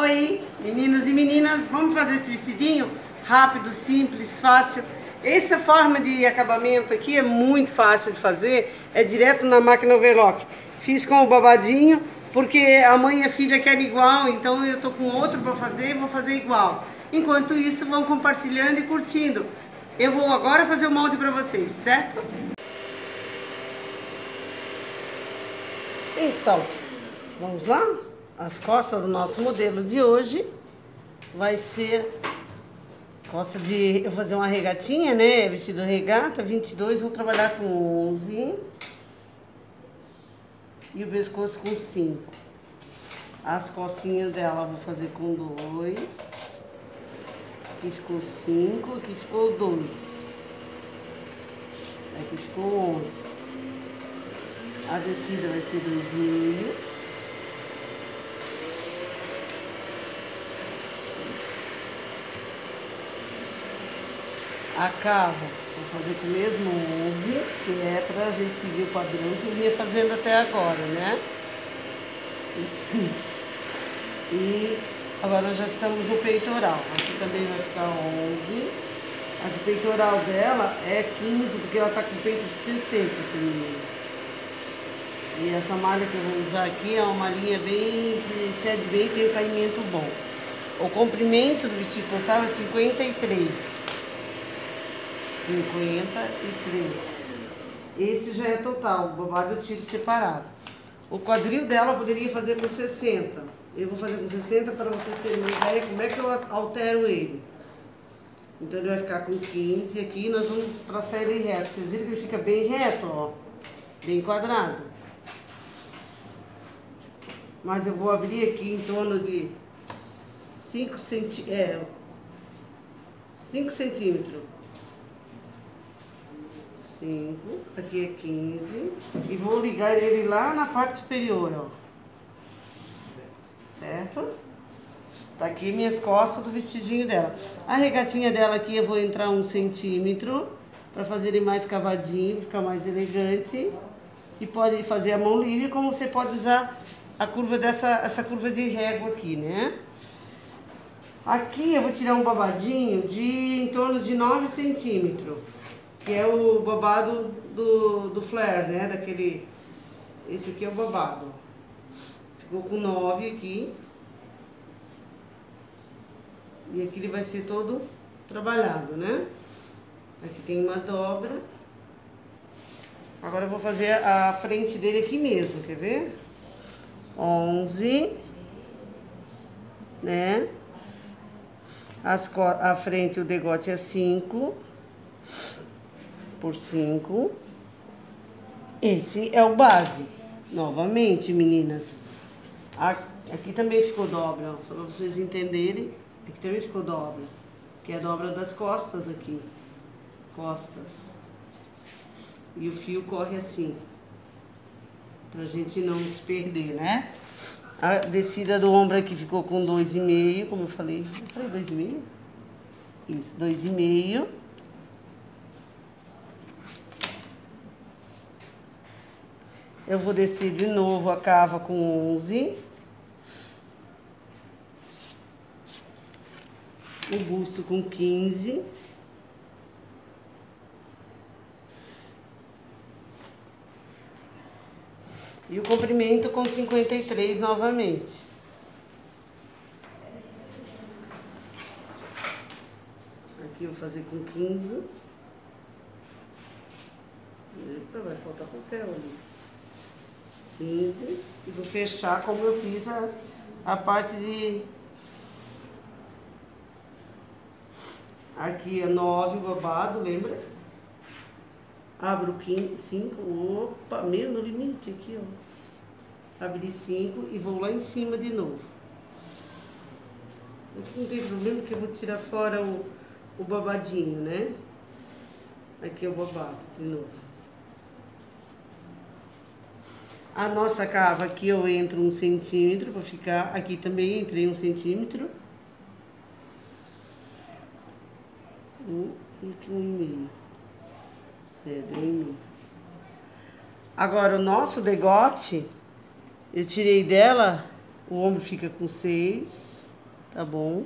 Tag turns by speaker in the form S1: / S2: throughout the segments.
S1: Oi, meninos e meninas, vamos fazer esse vestidinho rápido, simples, fácil. Essa forma de acabamento aqui é muito fácil de fazer, é direto na máquina overlock. Fiz com o babadinho, porque a mãe e a filha querem igual, então eu tô com outro para fazer e vou fazer igual. Enquanto isso, vão compartilhando e curtindo. Eu vou agora fazer o molde para vocês, certo? Então, vamos lá? As costas do nosso modelo de hoje vai ser costa de... Eu fazer uma regatinha, né? Vestido regata, 22, vou trabalhar com 11. E o pescoço com 5. As costinhas dela vou fazer com 2. Aqui ficou 5, aqui ficou 2. Aqui ficou 11. A descida vai ser 2,5. A cava, vou fazer com o mesmo 11, que é pra gente seguir o padrão que eu vinha fazendo até agora, né? E agora já estamos no peitoral. Aqui também vai ficar 11. A peitoral dela é 15, porque ela tá com peito de 60, essa. E essa malha que eu vou usar aqui é uma malhinha bem, que cede bem, tem um caimento bom. O comprimento do vestido cortável é 53. 53. Esse já é total, bobado eu tiro separado. O quadril dela eu poderia fazer com 60. Eu vou fazer com 60 para vocês terem uma ideia como é que eu altero ele. Então ele vai ficar com 15 aqui nós vamos traçar ele reto. Vocês viram que ele fica bem reto, ó. Bem quadrado. Mas eu vou abrir aqui em torno de 5 centímetros. É, 5 centímetros. 5, aqui é 15. E vou ligar ele lá na parte superior, ó. Certo? Tá aqui minhas costas do vestidinho dela. A regatinha dela aqui eu vou entrar um centímetro para fazer ele mais cavadinho, ficar mais elegante. E pode fazer a mão livre, como você pode usar a curva dessa essa curva de régua aqui, né? Aqui eu vou tirar um babadinho de em torno de 9 centímetros que é o babado do, do flare, né? Daquele. Esse aqui é o babado. Ficou com 9 aqui. E aqui ele vai ser todo trabalhado, né? Aqui tem uma dobra. Agora eu vou fazer a frente dele aqui mesmo, quer ver? 11, né? As, a frente, o degote é 5 por 5. Esse é o base. Novamente, meninas. Aqui também ficou dobra, só pra vocês entenderem. Aqui também ficou dobra. Que é a dobra das costas aqui. Costas. E o fio corre assim. Pra gente não se perder, né? A descida do ombro aqui ficou com 2,5, como eu falei. Eu falei 2,5? Isso, 2,5. Eu vou descer de novo a cava com 11. O busto com 15. E o comprimento com 53 novamente. Aqui eu vou fazer com 15. Eita, vai faltar papel ali. 15 e vou fechar como eu fiz a, a parte de... Aqui é 9 babado, lembra? Abro 5, opa, meio no limite aqui, ó. Abri 5 e vou lá em cima de novo. Não tem problema que eu vou tirar fora o, o babadinho, né? Aqui é o babado, de novo. A nossa cava aqui eu entro um centímetro para ficar. Aqui também entrei um centímetro. Um e um e meio. Meio. Agora o nosso degote, eu tirei dela, o ombro fica com seis. tá bom?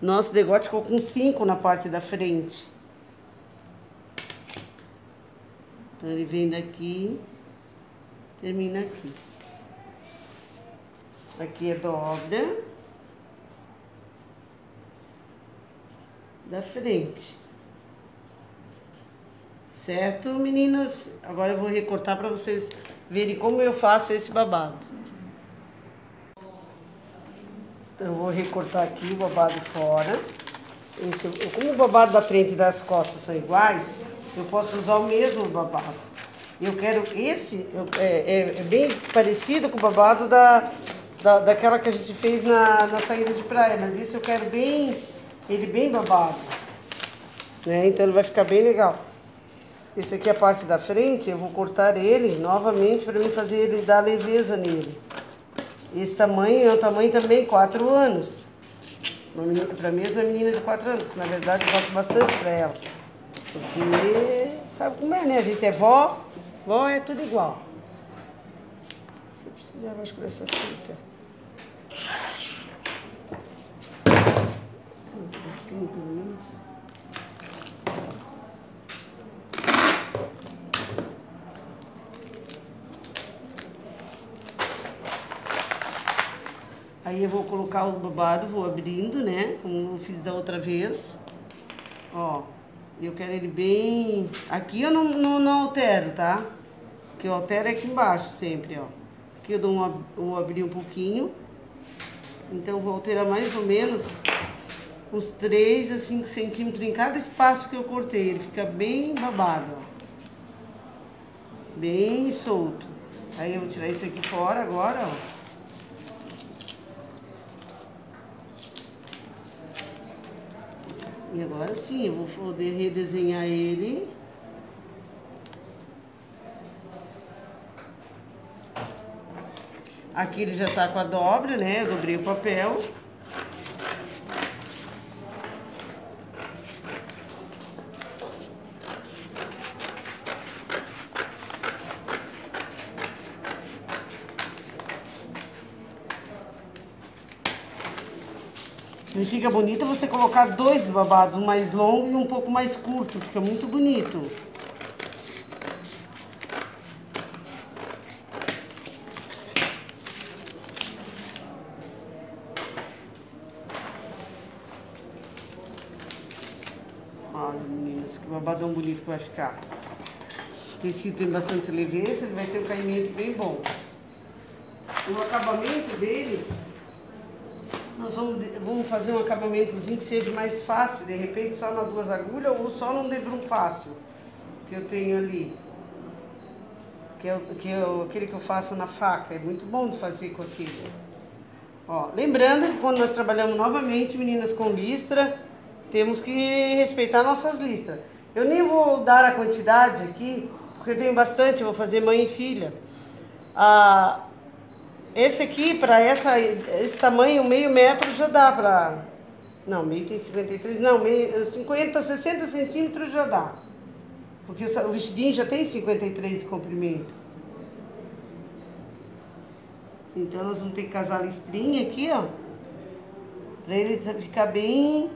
S1: Nosso degote ficou com cinco na parte da frente. Então, ele vem daqui, termina aqui. Aqui é dobra. Da frente. Certo, meninas? Agora eu vou recortar para vocês verem como eu faço esse babado. Então, eu vou recortar aqui o babado fora. Esse, como o babado da frente e das costas são iguais, eu posso usar o mesmo babado. Eu quero esse, eu, é, é, é, bem parecido com o babado da, da, daquela que a gente fez na, na saída de praia, mas esse eu quero bem, ele bem babado. Né? Então ele vai ficar bem legal. Esse aqui é a parte da frente, eu vou cortar ele novamente para mim fazer ele dar leveza nele. Esse tamanho é um tamanho também 4 anos. Para a mesma menina de 4 anos. Na verdade, eu gosto bastante para ela. Porque sabe como é, né? A gente é vó, vó é tudo igual. Eu precisava, acho que, dessa fita. Aí eu vou colocar o babado, vou abrindo, né? Como eu fiz da outra vez. Ó, eu quero ele bem... Aqui eu não, não, não altero, tá? O que eu altero é aqui embaixo sempre, ó. Aqui eu dou um, um abrir um pouquinho. Então vou alterar mais ou menos uns 3 a 5 centímetros em cada espaço que eu cortei. Ele fica bem babado, ó. Bem solto. Aí eu vou tirar isso aqui fora agora, ó. E agora sim, eu vou poder redesenhar ele. Aqui ele já tá com a dobra, né? Eu dobrei o papel. Fica bonito você colocar dois babados, um mais longo e um pouco mais curto, fica muito bonito. Olha, meninas, que babadão bonito vai ficar. Tecido tem bastante leveza, ele vai ter um caimento bem bom. O acabamento dele nós vamos, vamos fazer um acabamentozinho que seja mais fácil, de repente só nas duas agulhas ou só num debrum fácil que eu tenho ali. Que é, que é aquele que eu faço na faca, é muito bom de fazer com aquilo. Ó, lembrando que quando nós trabalhamos novamente, meninas com listra, temos que respeitar nossas listras. Eu nem vou dar a quantidade aqui, porque eu tenho bastante, vou fazer mãe e filha. Ah, esse aqui, para esse tamanho, meio metro já dá para... Não, meio tem 53, não, meio, 50, 60 centímetros já dá. Porque o vestidinho já tem 53 de comprimento. Então nós vamos ter que casar a listrinha aqui, ó. Pra ele ficar bem...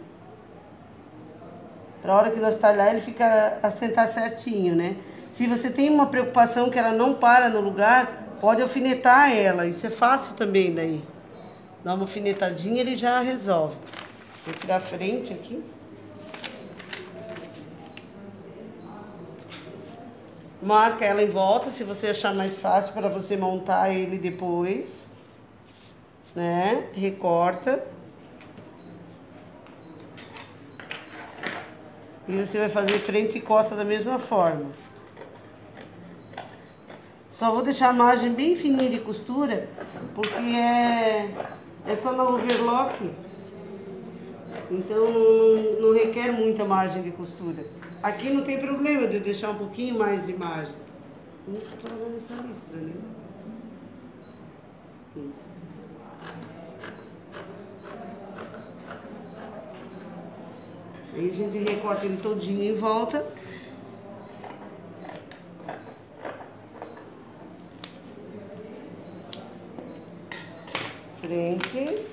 S1: Pra hora que nós talhar, ele fica assentar certinho, né? Se você tem uma preocupação que ela não para no lugar, Pode alfinetar ela, isso é fácil também daí. Dá uma alfinetadinha ele já resolve. Vou tirar a frente aqui. Marca ela em volta, se você achar mais fácil para você montar ele depois. Né? Recorta. E você vai fazer frente e costa da mesma forma. Só vou deixar a margem bem fininha de costura, porque é, é só na overlock. Então não, não requer muita margem de costura. Aqui não tem problema de deixar um pouquinho mais de margem. Nunca trabalhando nessa listra, né? Isso. Aí a gente recorta ele todinho em volta. Frente.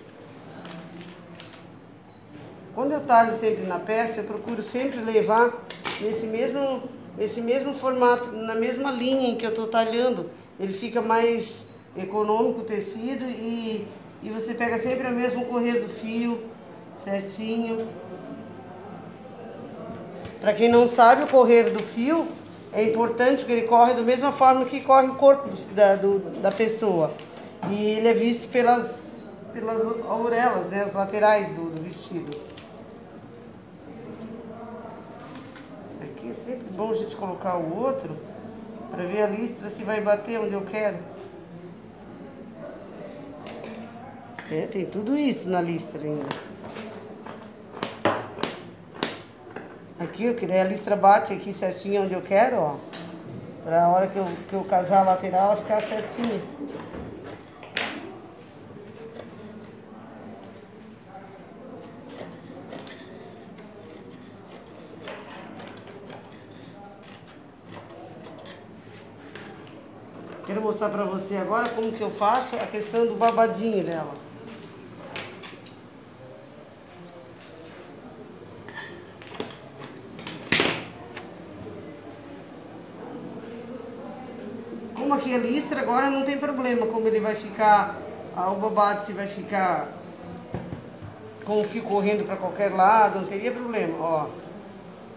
S1: Quando eu talho sempre na peça, eu procuro sempre levar nesse mesmo, nesse mesmo formato, na mesma linha em que eu estou talhando. Ele fica mais econômico o tecido e, e você pega sempre o mesmo correr do fio, certinho. Para quem não sabe, o correr do fio é importante porque ele corre da mesma forma que corre o corpo da, do, da pessoa. E ele é visto pelas, pelas aurelas, né, as laterais do, do vestido. Aqui é sempre bom a gente colocar o outro para ver a listra se vai bater onde eu quero. É, tem tudo isso na listra ainda. Aqui, eu queria a listra bate aqui certinho onde eu quero, ó. Pra hora que eu, que eu casar a lateral, ficar certinho. Quero mostrar pra você agora como que eu faço a questão do babadinho dela. Como aqui é listra, agora não tem problema como ele vai ficar, ah, o babado se vai ficar com o fio correndo para qualquer lado, não teria problema, ó.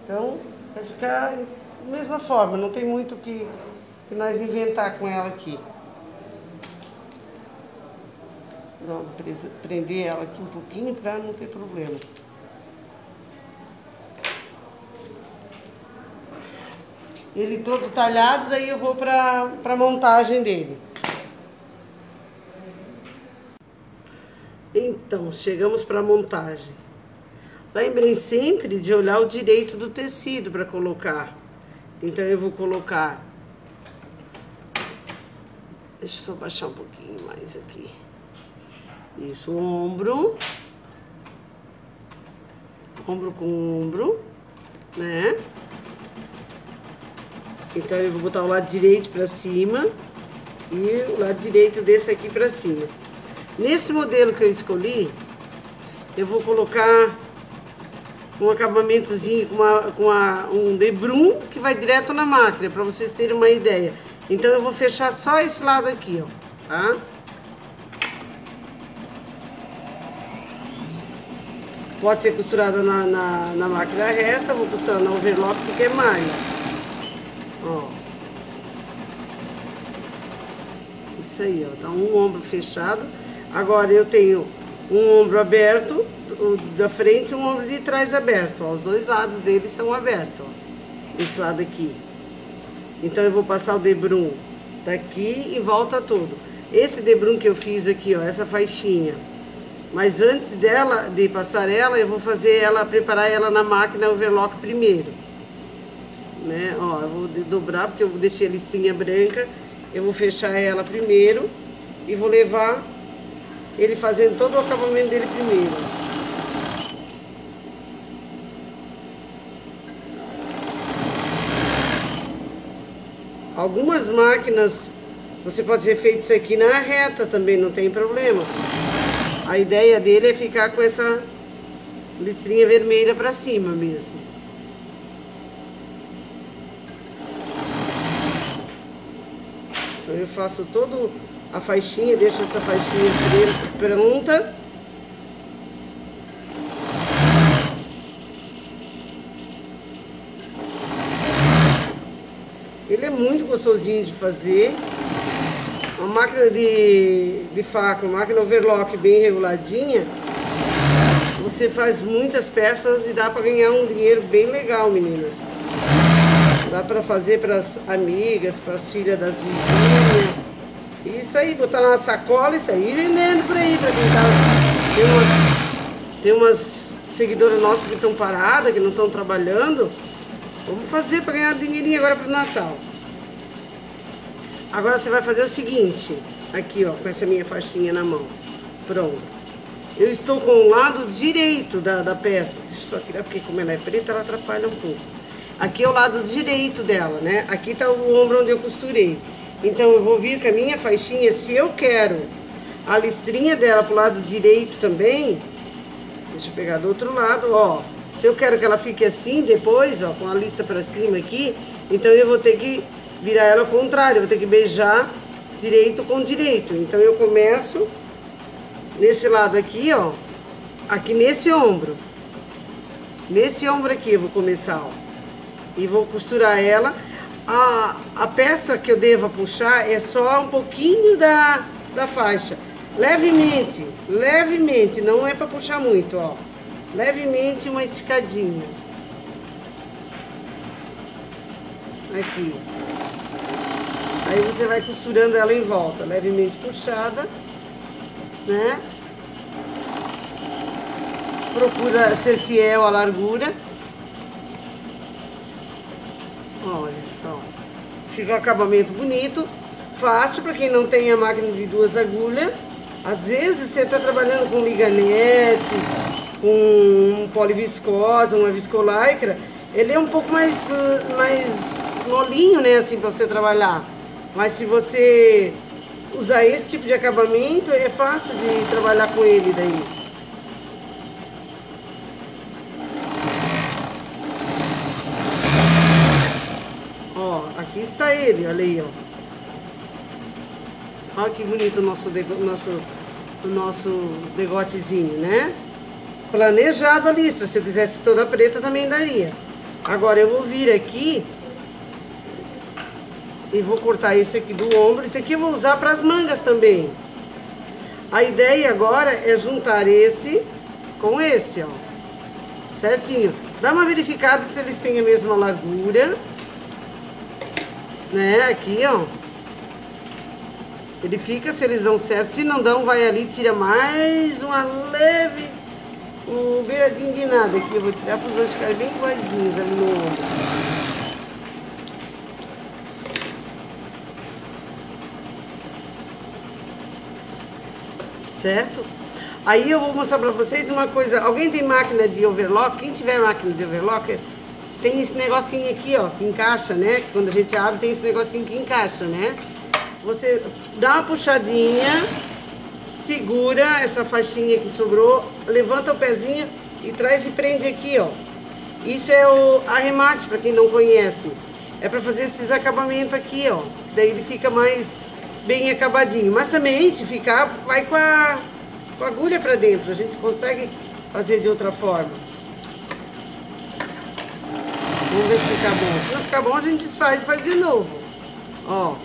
S1: Então, vai ficar da mesma forma, não tem muito que que nós inventar com ela aqui. Vamos prender ela aqui um pouquinho para não ter problema. Ele todo talhado, daí eu vou para a montagem dele. Então, chegamos para a montagem. Lembrem sempre de olhar o direito do tecido para colocar. Então, eu vou colocar Deixa eu só baixar um pouquinho mais aqui. Isso, ombro. Ombro com ombro, né? Então eu vou botar o lado direito pra cima e o lado direito desse aqui pra cima. Nesse modelo que eu escolhi, eu vou colocar um acabamentozinho com, uma, com uma, um debrum que vai direto na máquina, para vocês terem uma ideia. Então eu vou fechar só esse lado aqui, ó, tá? Pode ser costurada na, na, na máquina reta, vou costurar na overlock porque é mais. Ó. Isso aí, ó, tá um ombro fechado. Agora eu tenho um ombro aberto o da frente e um ombro de trás aberto, ó. Os dois lados dele estão abertos, ó. Esse lado aqui. Então eu vou passar o debrum daqui e volta tudo. Esse debrum que eu fiz aqui, ó, essa faixinha. Mas antes dela, de passar ela, eu vou fazer ela, preparar ela na máquina overlock primeiro. Né? Ó, eu vou dobrar porque eu deixei a listrinha branca. Eu vou fechar ela primeiro e vou levar ele fazendo todo o acabamento dele primeiro. Algumas máquinas, você pode ser feito isso aqui na reta também, não tem problema. A ideia dele é ficar com essa listrinha vermelha para cima mesmo. Então eu faço todo a faixinha, deixo essa faixinha pronta. Ele é muito gostosinho de fazer. Uma máquina de, de faca, uma máquina overlock bem reguladinha. Você faz muitas peças e dá para ganhar um dinheiro bem legal, meninas. Dá para fazer para as amigas, para as filhas das vizinhas. Isso aí, botar na sacola e sair vendendo por aí para quem tá. Tem umas, tem umas seguidoras nossas que estão paradas, que não estão trabalhando. Vamos fazer para ganhar dinheirinho agora para o Natal. Agora você vai fazer o seguinte, aqui ó, com essa minha faixinha na mão. Pronto. Eu estou com o lado direito da, da peça. Deixa eu só tirar, porque como ela é preta, ela atrapalha um pouco. Aqui é o lado direito dela, né? Aqui tá o ombro onde eu costurei. Então eu vou vir com a minha faixinha, se eu quero a listrinha dela pro lado direito também, Deixa eu pegar do outro lado, ó. Se eu quero que ela fique assim depois, ó, com a lista pra cima aqui, então eu vou ter que virar ela ao contrário, eu vou ter que beijar direito com direito. Então eu começo nesse lado aqui, ó, aqui nesse ombro. Nesse ombro aqui eu vou começar, ó. E vou costurar ela. A, a peça que eu devo puxar é só um pouquinho da, da faixa. Levemente, levemente, não é para puxar muito, ó. Levemente uma esticadinha. Aqui. Aí você vai costurando ela em volta, levemente puxada, né? Procura ser fiel à largura. Olha só. Fica um acabamento bonito, fácil para quem não tem a máquina de duas agulhas. Às vezes você está trabalhando com liganete, com poliviscosa, uma viscolaicra, ele é um pouco mais, mais molinho, né, assim, para você trabalhar. Mas se você usar esse tipo de acabamento, é fácil de trabalhar com ele daí. Ó, aqui está ele, olha aí, ó. Olha que bonito o nosso, nosso, o nosso degotezinho, né? Planejado a lista, se eu quisesse toda preta também daria. Agora eu vou vir aqui e vou cortar esse aqui do ombro. Esse aqui eu vou usar para as mangas também. A ideia agora é juntar esse com esse, ó. Certinho. Dá uma verificada se eles têm a mesma largura. Né, aqui, ó. Ele fica se eles dão certo. Se não dão, vai ali, tira mais uma leve... Um beiradinho de nada aqui. Eu vou tirar para os dois ficarem bem iguaizinhos ali no ombro. Certo? Aí eu vou mostrar pra vocês uma coisa. Alguém tem máquina de overlock? Quem tiver máquina de overlock, tem esse negocinho aqui, ó, que encaixa, né? Quando a gente abre, tem esse negocinho que encaixa, né? Você dá uma puxadinha, segura essa faixinha que sobrou, levanta o pezinho e traz e prende aqui, ó. Isso é o arremate, para quem não conhece. É para fazer esses acabamentos aqui, ó. Daí ele fica mais bem acabadinho. Mas também, se ficar, vai com a, com a agulha para dentro. A gente consegue fazer de outra forma. Vamos ver se fica bom. Se não ficar bom, a gente desfaz e faz de novo. Ó.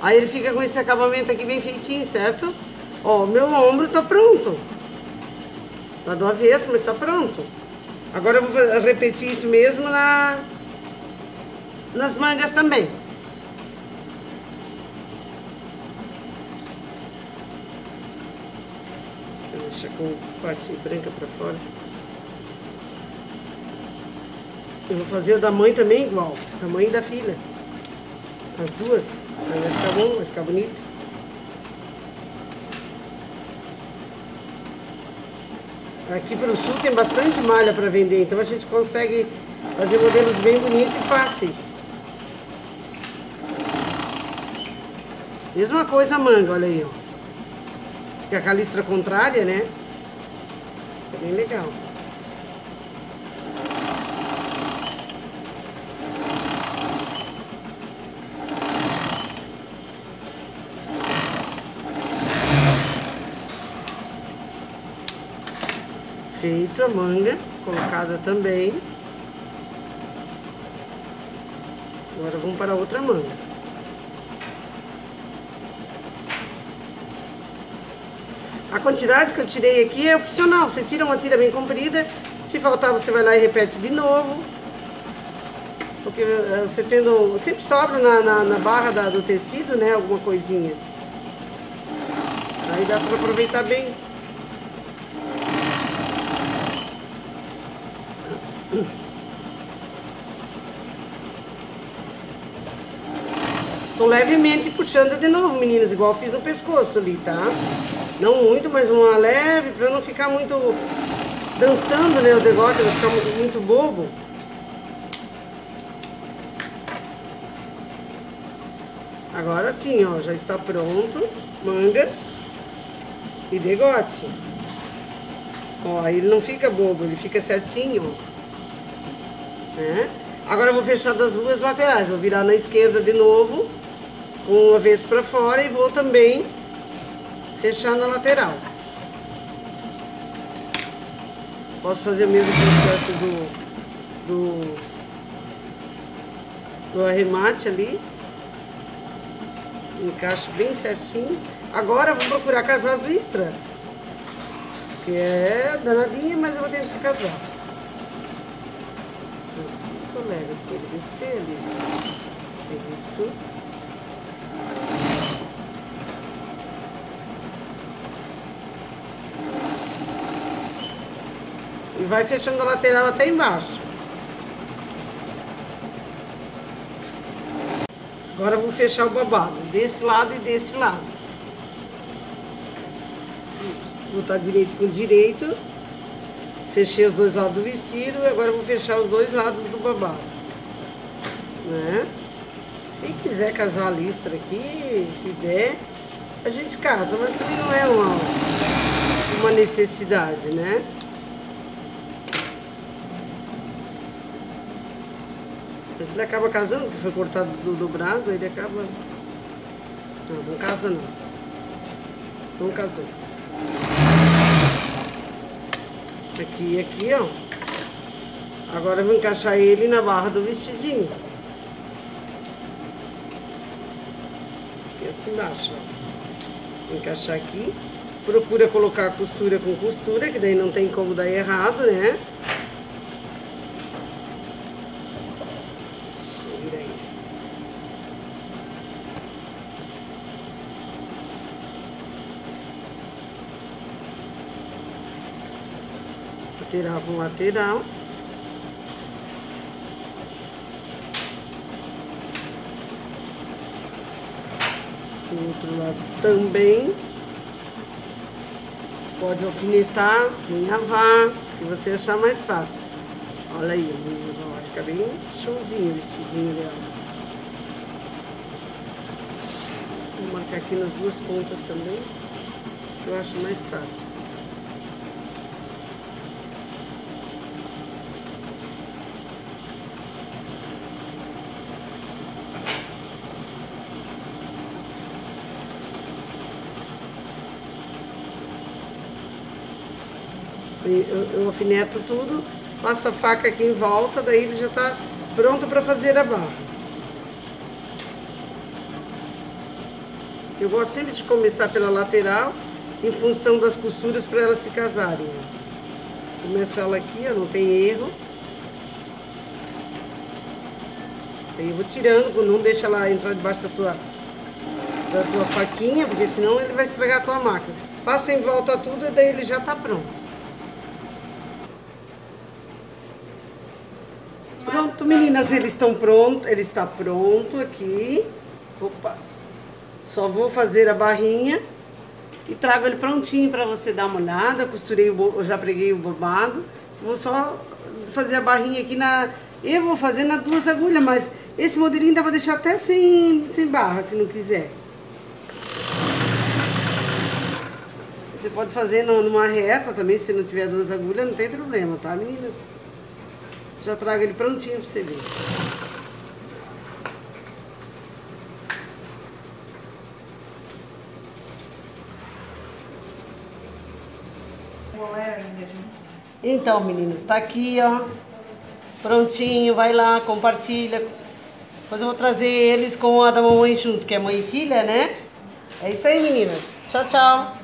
S1: Aí ele fica com esse acabamento aqui bem feitinho, certo? Ó, meu ombro tá pronto. Tá do avesso, mas tá pronto. Agora eu vou repetir isso mesmo na, nas mangas também. Deixar com parte branca para fora. Eu vou fazer o da mãe também igual, da mãe e da filha. As duas. Vai ficar bom, vai ficar bonito. Aqui para o sul tem bastante malha para vender, então a gente consegue fazer modelos bem bonitos e fáceis. Mesma coisa a manga, olha aí, ó que é a calistra contrária, né? É bem legal. Feito a manga, colocada também. Agora vamos para a outra manga. A quantidade que eu tirei aqui é opcional. Você tira uma tira bem comprida. Se faltar, você vai lá e repete de novo. Porque eh, você tendo... Sempre sobra na, na, na barra da, do tecido, né? Alguma coisinha. Aí dá pra aproveitar bem. Tô levemente puxando de novo, meninas, igual fiz no pescoço ali, tá? Não muito, mas uma leve, para não ficar muito dançando, né? O degote vai ficar muito, muito bobo. Agora sim, ó, já está pronto. Mangas e degote. Ó, ele não fica bobo, ele fica certinho. Né? Agora eu vou fechar das duas laterais, vou virar na esquerda de novo, o avesso pra fora e vou também fechar na lateral. Posso fazer o mesmo processo do, do, do arremate ali. Encaixo bem certinho. Agora vou procurar casar as listras. Que é danadinha, mas eu vou tentar casar. Colega, ele descer ali. Isso. E vai fechando a lateral até embaixo. Agora vou fechar o babado, desse lado e desse lado. Botar direito com direito. Fechei os dois lados do vestido, agora vou fechar os dois lados do babado. Né? Se quiser casar a listra aqui, se der, a gente casa, mas também não é uma, uma necessidade, né? Ele acaba casando, porque foi cortado do dobrado, ele acaba. Não, não casa não. Não casou. Aqui e aqui, ó. Agora eu vou encaixar ele na barra do vestidinho. Aqui assim embaixo, ó. Vou encaixar aqui. Procura colocar costura com costura, que daí não tem como dar errado, né? Lateral com lateral. Do outro lado também. Pode alfinetar, linhavar, o que você achar mais fácil. Olha aí, meninas, ó, fica bem showzinho o vestidinho dela. Vou marcar aqui nas duas pontas também, que eu acho mais fácil. Eu, eu alfineto tudo, passo a faca aqui em volta, daí ele já está pronto para fazer a barra. Eu gosto sempre de começar pela lateral, em função das costuras para elas se casarem. Começo ela aqui, ó, não tem erro. Aí eu vou tirando, não deixa ela entrar debaixo da tua, da tua faquinha, porque senão ele vai estragar a tua máquina. Passa em volta tudo e daí ele já está pronto. Pronto, meninas, eles estão prontos, ele está pronto aqui. Opa. Só vou fazer a barrinha e trago ele prontinho para você dar uma olhada. Costurei, o, já preguei o bobado. Vou só fazer a barrinha aqui na... Eu vou fazer nas duas agulhas, mas esse modelinho dá para deixar até sem, sem barra, se não quiser. Você pode fazer numa reta também, se não tiver duas agulhas, não tem problema, tá, meninas? Já trago ele prontinho pra você ver. Então, meninas, tá aqui, ó. Prontinho, vai lá, compartilha. Depois eu vou trazer eles com a da mamãe junto, que é mãe e filha, né? É isso aí, meninas. Tchau, tchau.